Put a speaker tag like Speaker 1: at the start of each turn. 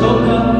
Speaker 1: Toca.